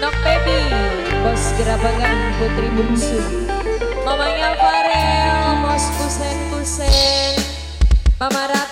Nok Baby, bos gerabangan putri bungsu. Mamanya Farel, bos kusen-kusen. Mama Rata